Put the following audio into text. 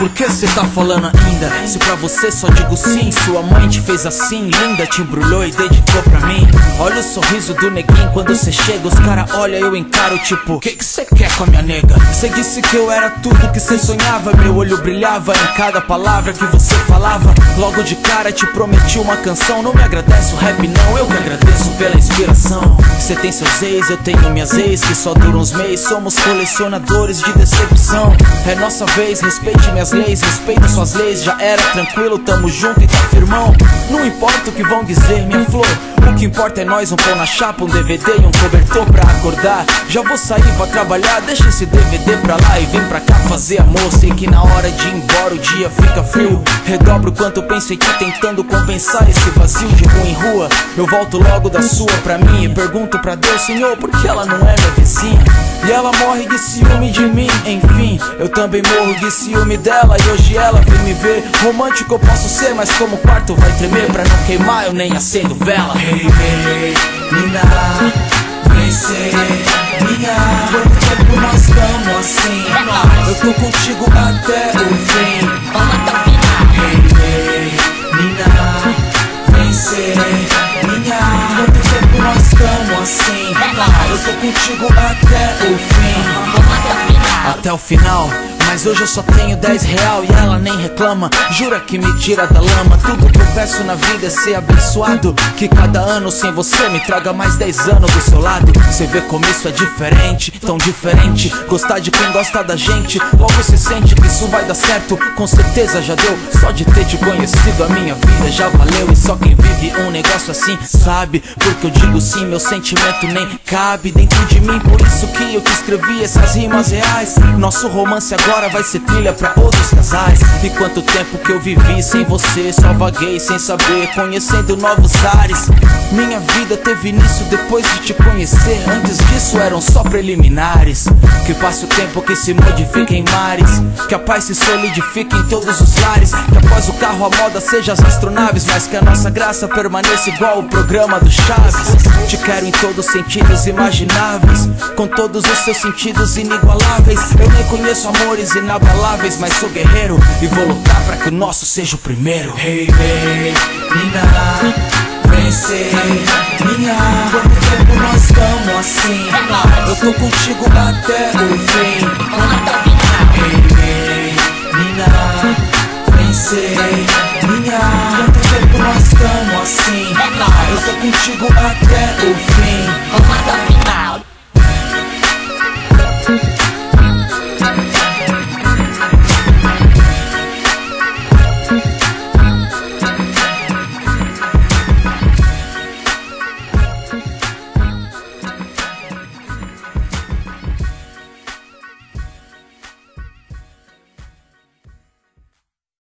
Por que cê tá falando ainda? Se pra você só digo sim, sua mãe te fez assim, linda, te embrulhou e dedicou pra mim. Olha o sorriso do neguinho quando cê chega, os cara olha, eu encaro, tipo, que que cê quer com a minha nega? Cê disse que eu era tudo que cê sonhava, meu olho brilhava em cada palavra que você falava. Logo de cara te prometi uma canção, não me agradece o rap não, eu que agradeço pela inspiração. Cê tem seus ex, eu tenho minhas ex, que só duram uns meses, somos colecionadores de decepção. É nossa vez, respeite minhas leis, respeite suas leis, já era tranquilo, tamo junto e tá firmão. Não importa o que vão dizer, minha flor. O que importa é nós, um pão na chapa, um DVD e um cobertor pra acordar. Já vou sair pra trabalhar, deixa esse DVD pra lá e vem pra cá fazer amor. Sei que na hora de ir embora o dia fica frio. Redobro quanto penso em ti, tentando compensar esse vazio de rua em rua. Eu volto logo da sua pra mim e pergunto pra Deus, Senhor, por que ela não é minha vizinha? E ela morre de ciúme de mim, enfim. Eu também morro de ciúme dela e hoje ela vem me ver. Romântico eu posso ser, mas como o quarto vai tremer pra não queimar, eu nem acendo vela. Hey, hey, Nina, vem ser minha Quanto tempo nós estamos assim? Eu tô contigo até Tô contigo até o fim. Até o final. Mas hoje eu só tenho 10 real e ela nem reclama. Jura que me tira da lama. Tudo que eu peço na vida é ser abençoado. Que cada ano sem você me traga mais 10 anos do seu lado. Você vê como isso é diferente, tão diferente. Gostar de quem gosta da gente Logo se sente que isso vai dar certo. Com certeza já deu Só de ter te conhecido a minha vida já valeu. E só quem vive um negócio assim sabe. Porque eu digo sim, meu sentimento nem cabe Dentro de mim, por isso que eu que escrevi essas rimas reais. Nosso romance agora vai ser trilha pra outros casais. E quanto tempo que eu vivi sem você Só vaguei sem saber, conhecendo novos ares. Minha vida teve início depois de te conhecer. Antes disso eram só preliminares. Que passe o tempo que se modifique em mares. Que a paz se solidifique em todos os lares. Que após o carro a moda seja as astronaves. Mas que a nossa graça permaneça igual o programa do Chaves. Te quero em todos os sentidos imagináveis. Com todos os seus sentidos inigualáveis. Eu nem conheço amores Sonhos inalcançáveis, é mas sou guerreiro E vou lutar pra que o nosso seja o primeiro. Hey, hey, Nina vencer Minha, quanto tempo nós estamos assim. Eu tô contigo até o fim. Hey, Nina, vencer Minha, quanto tempo nós estamos assim. Eu tô contigo até